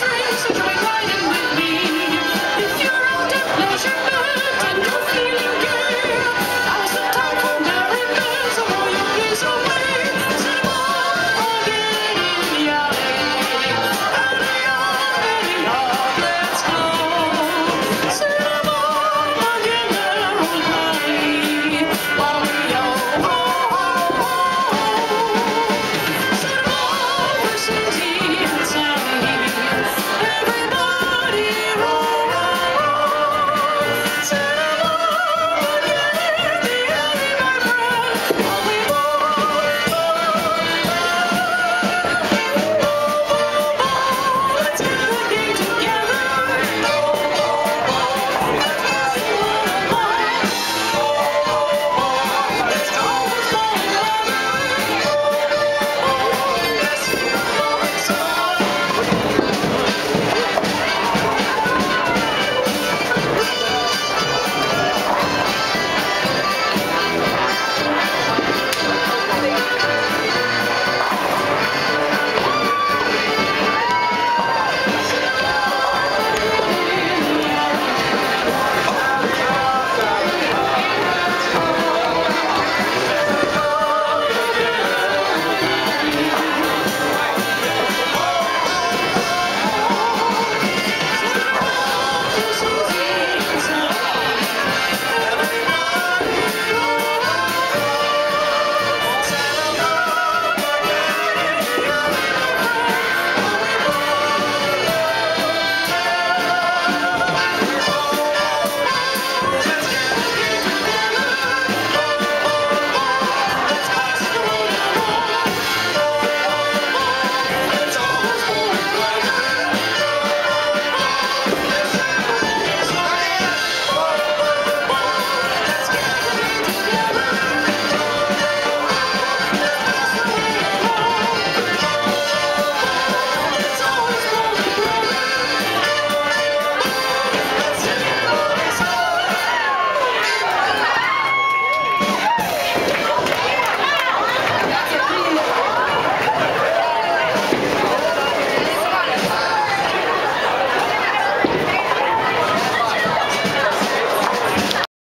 drinks, join riding with me.